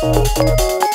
Música